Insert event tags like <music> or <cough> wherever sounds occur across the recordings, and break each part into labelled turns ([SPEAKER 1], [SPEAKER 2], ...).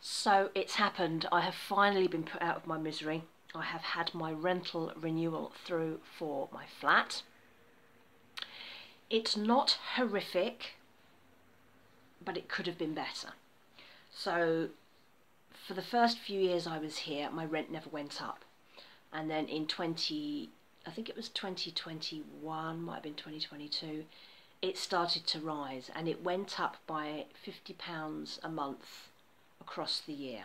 [SPEAKER 1] So it's happened. I have finally been put out of my misery. I have had my rental renewal through for my flat. It's not horrific, but it could have been better. So for the first few years I was here, my rent never went up. And then in 20, I think it was 2021, might have been 2022, it started to rise and it went up by £50 a month across the year.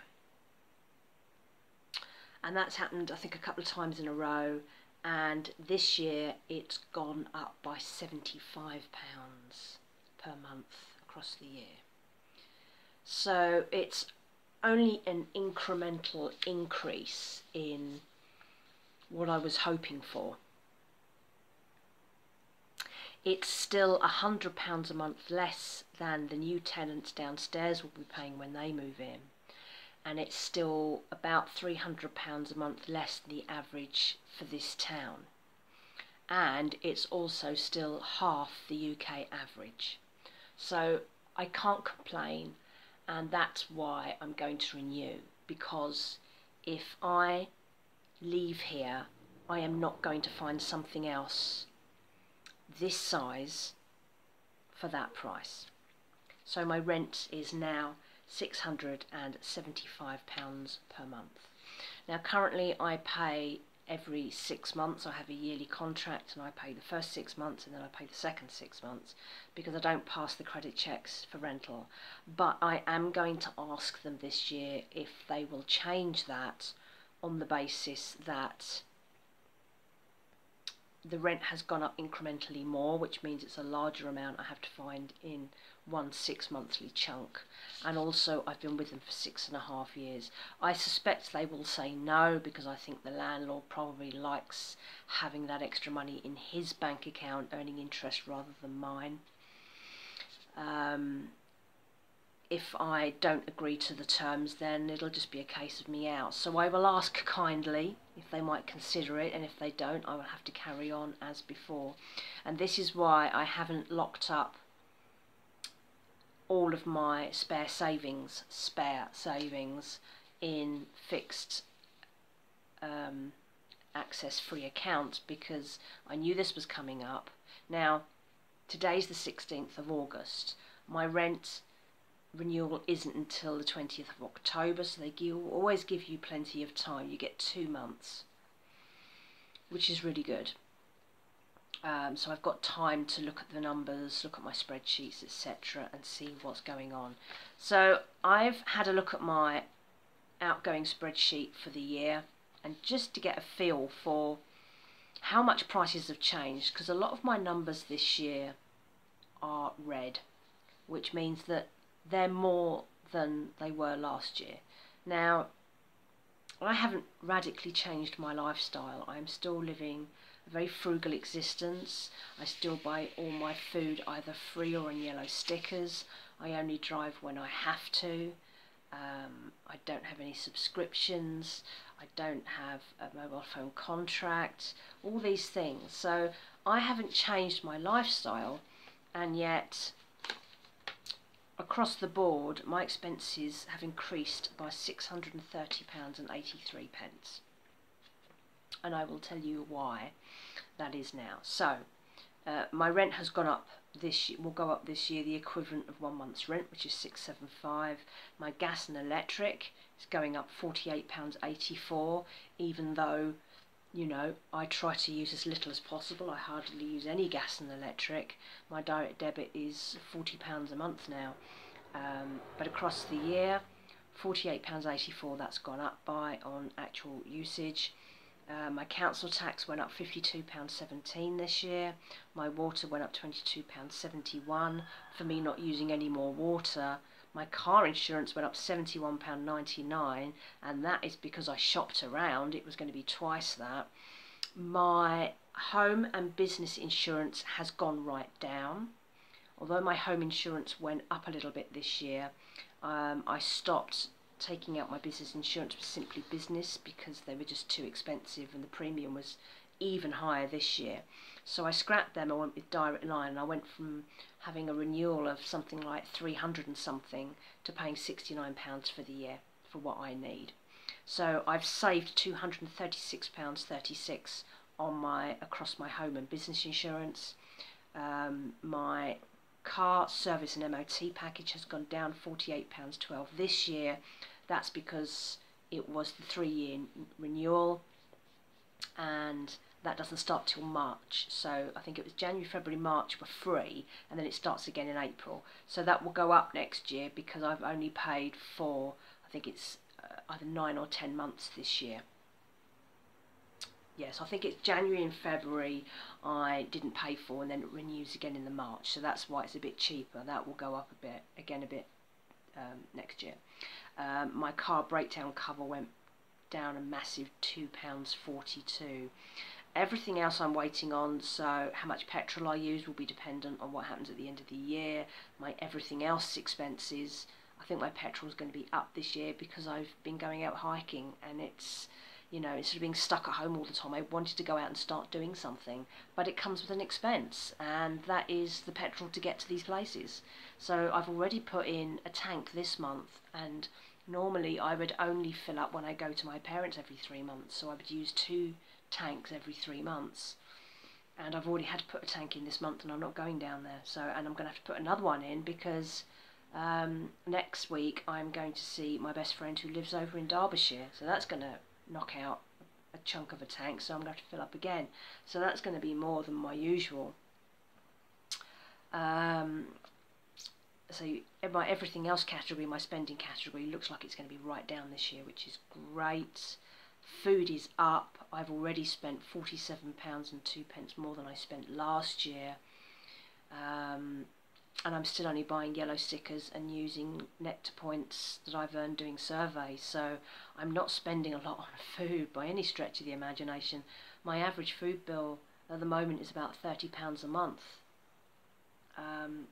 [SPEAKER 1] And that's happened, I think, a couple of times in a row. And this year it's gone up by £75 per month across the year. So it's only an incremental increase in what I was hoping for. It's still £100 a month less than the new tenants downstairs will be paying when they move in. And it's still about £300 a month less than the average for this town. And it's also still half the UK average. So I can't complain and that's why I'm going to renew because if I leave here I am not going to find something else this size for that price. So my rent is now £675 per month. Now currently I pay every six months. I have a yearly contract and I pay the first six months and then I pay the second six months because I don't pass the credit checks for rental. But I am going to ask them this year if they will change that on the basis that the rent has gone up incrementally more, which means it's a larger amount I have to find in one six monthly chunk. And also, I've been with them for six and a half years. I suspect they will say no because I think the landlord probably likes having that extra money in his bank account earning interest rather than mine. Um, if I don't agree to the terms, then it'll just be a case of me out. So I will ask kindly if they might consider it, and if they don't, I will have to carry on as before. And this is why I haven't locked up all of my spare savings, spare savings, in fixed um, access free accounts because I knew this was coming up. Now, today's the 16th of August. My rent renewal isn't until the 20th of October, so they give, always give you plenty of time. You get two months, which is really good. Um, so I've got time to look at the numbers, look at my spreadsheets, etc., and see what's going on. So I've had a look at my outgoing spreadsheet for the year, and just to get a feel for how much prices have changed, because a lot of my numbers this year are red, which means that they're more than they were last year. Now, I haven't radically changed my lifestyle. I'm still living a very frugal existence. I still buy all my food either free or in yellow stickers. I only drive when I have to. Um, I don't have any subscriptions. I don't have a mobile phone contract. All these things. So I haven't changed my lifestyle and yet across the board, my expenses have increased by £630.83. And I will tell you why that is now. So, uh, my rent has gone up this year, will go up this year the equivalent of one month's rent, which is 675. My gas and electric is going up £48.84, even though you know, I try to use as little as possible. I hardly use any gas and electric. My direct debit is £40 a month now. Um, but across the year, £48.84 that's gone up by on actual usage. Uh, my council tax went up £52.17 this year. My water went up £22.71 for me not using any more water. My car insurance went up £71.99 and that is because I shopped around. It was going to be twice that. My home and business insurance has gone right down. Although my home insurance went up a little bit this year, um, I stopped taking out my business insurance for simply business because they were just too expensive and the premium was even higher this year. So I scrapped them, I went with Direct Line and I went from having a renewal of something like 300 and something to paying £69 for the year for what I need. So I've saved £236.36 on my across my home and business insurance. Um, my car service and MOT package has gone down £48.12 this year. That's because it was the three year renewal and that doesn't start till March. So I think it was January, February, March were free, and then it starts again in April. So that will go up next year because I've only paid for, I think it's uh, either nine or ten months this year. Yes, I think it's January and February I didn't pay for, and then it renews again in the March. So that's why it's a bit cheaper. That will go up a bit again a bit um, next year. Um, my car breakdown cover went down a massive £2.42 Everything else I'm waiting on, so how much petrol I use will be dependent on what happens at the end of the year. My everything else expenses, I think my petrol is going to be up this year because I've been going out hiking and it's, you know, instead of being stuck at home all the time, I wanted to go out and start doing something. But it comes with an expense, and that is the petrol to get to these places. So I've already put in a tank this month, and normally I would only fill up when I go to my parents every three months, so I would use two tanks every three months. And I've already had to put a tank in this month, and I'm not going down there. So, and I'm going to have to put another one in because um, next week I'm going to see my best friend who lives over in Derbyshire. So that's going to knock out a chunk of a tank. So I'm going to have to fill up again. So that's going to be more than my usual. Um, so my everything else category, my spending category, looks like it's going to be right down this year, which is great. Food is up. I've already spent £47 and two pence more than I spent last year. Um, and I'm still only buying yellow stickers and using nectar points that I've earned doing surveys. So I'm not spending a lot on <laughs> food by any stretch of the imagination. My average food bill at the moment is about £30 a month. Um,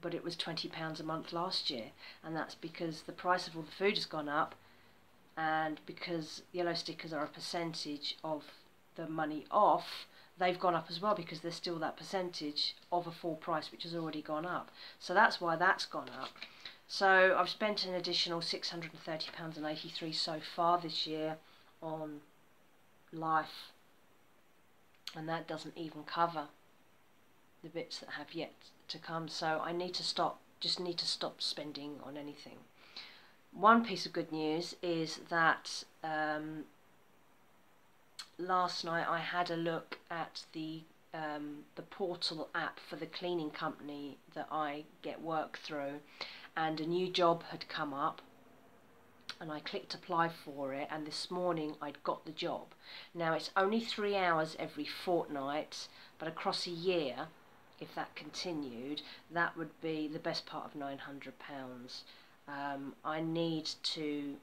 [SPEAKER 1] but it was £20 a month last year. And that's because the price of all the food has gone up and because yellow stickers are a percentage of the money off they've gone up as well because there's still that percentage of a full price which has already gone up. So that's why that's gone up. So I've spent an additional £630.83 so far this year on life. And that doesn't even cover the bits that have yet to come. So I need to stop just need to stop spending on anything one piece of good news is that um, last night I had a look at the um, the portal app for the cleaning company that I get work through and a new job had come up and I clicked apply for it and this morning I'd got the job. Now it's only three hours every fortnight but across a year if that continued that would be the best part of £900 um, I need to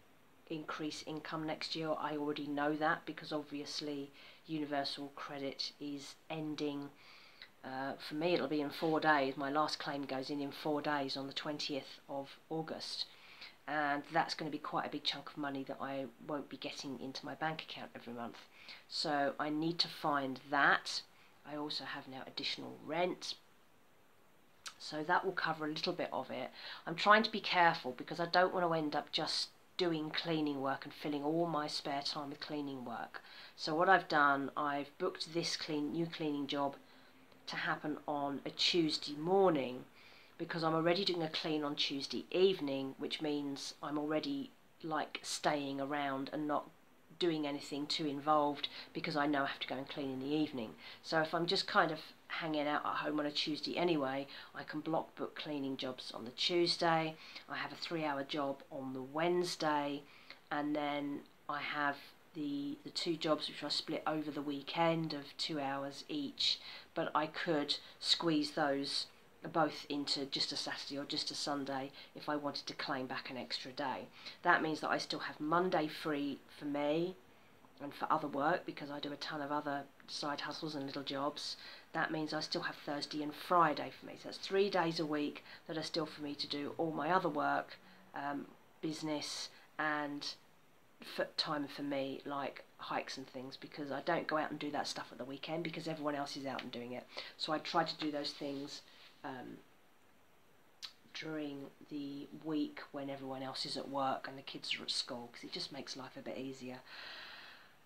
[SPEAKER 1] increase income next year. I already know that because obviously universal credit is ending. Uh, for me, it'll be in four days. My last claim goes in in four days on the 20th of August. And that's going to be quite a big chunk of money that I won't be getting into my bank account every month. So I need to find that. I also have now additional rent so that will cover a little bit of it. I'm trying to be careful because I don't want to end up just doing cleaning work and filling all my spare time with cleaning work. So what I've done, I've booked this clean new cleaning job to happen on a Tuesday morning because I'm already doing a clean on Tuesday evening, which means I'm already like staying around and not doing anything too involved because I know I have to go and clean in the evening. So if I'm just kind of hanging out at home on a Tuesday anyway, I can block book cleaning jobs on the Tuesday. I have a three hour job on the Wednesday, and then I have the the two jobs which I split over the weekend of two hours each. But I could squeeze those both into just a Saturday or just a Sunday if I wanted to claim back an extra day. That means that I still have Monday free for me and for other work because I do a ton of other side hustles and little jobs. That means I still have Thursday and Friday for me. So that's three days a week that are still for me to do all my other work, um, business, and time for me, like hikes and things, because I don't go out and do that stuff at the weekend because everyone else is out and doing it. So I try to do those things um, during the week when everyone else is at work and the kids are at school because it just makes life a bit easier.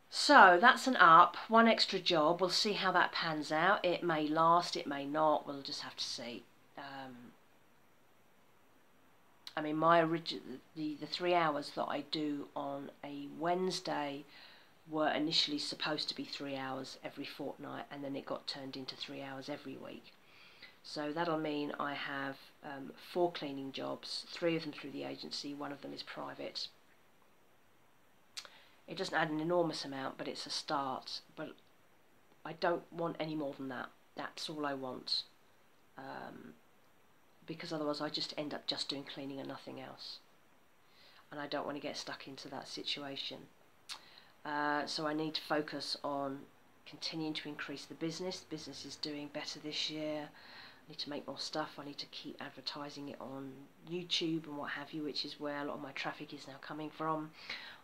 [SPEAKER 1] So that's an up, one extra job. We'll see how that pans out. It may last, it may not. We'll just have to see. Um, I mean, my original the the three hours that I do on a Wednesday were initially supposed to be three hours every fortnight, and then it got turned into three hours every week. So that'll mean I have um, four cleaning jobs, three of them through the agency, one of them is private. It doesn't add an enormous amount, but it's a start. But I don't want any more than that. That's all I want. Um, because otherwise I just end up just doing cleaning and nothing else. And I don't want to get stuck into that situation. Uh, so I need to focus on continuing to increase the business. The business is doing better this year. I need to make more stuff. I need to keep advertising it on YouTube and what have you, which is where a lot of my traffic is now coming from.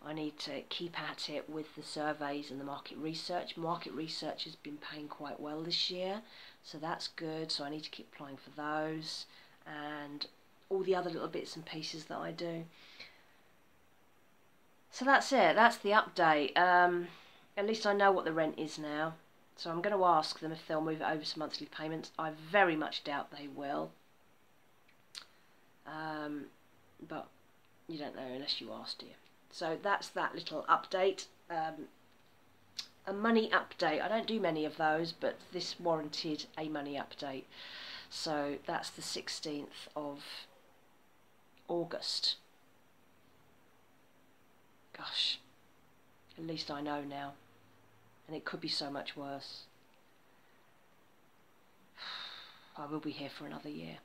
[SPEAKER 1] I need to keep at it with the surveys and the market research. Market research has been paying quite well this year, so that's good. So I need to keep applying for those and all the other little bits and pieces that I do. So that's it. That's the update. Um, at least I know what the rent is now. So I'm going to ask them if they'll move it over to monthly payments. I very much doubt they will. Um, but you don't know unless you ask, do you? So that's that little update. Um, a money update. I don't do many of those, but this warranted a money update. So that's the 16th of August. Gosh, at least I know now. And it could be so much worse. <sighs> I will be here for another year.